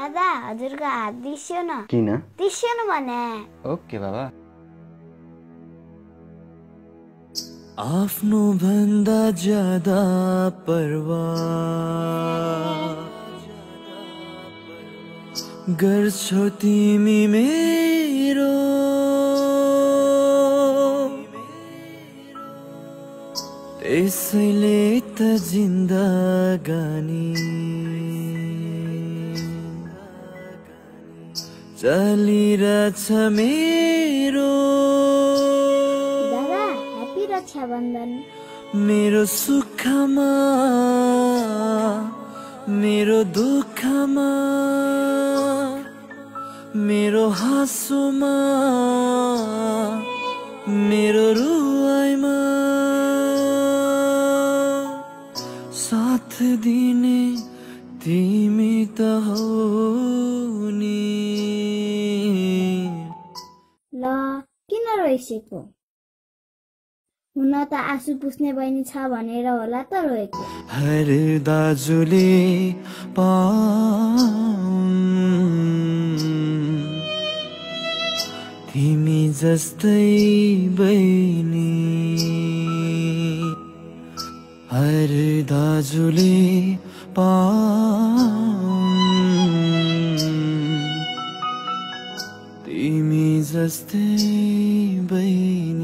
दादा হাজুরকে হাত দিছিও না কি না দিছিও না মানে ওকে आफ्नो भन्दा ज़्यादा परवाह गर्छौ तिमी मेरो त्यसैले त जिन्दगानी चलिरहेछ मेरो। ह्याप्पी रक्षाबन्धन। मेरो सुखमा मेरो दुःखमा मेरो हाँसोमा मेरो रुवाइमा साथ दिने तिमी त हौ। किन रोइसेको हुन त आँसु पुस्ने बहिनी छ भनेर होला त रोएको। हर दाजुले तिमी जस्तै बहिनी। हर दाजुले पाउन्। زستي بين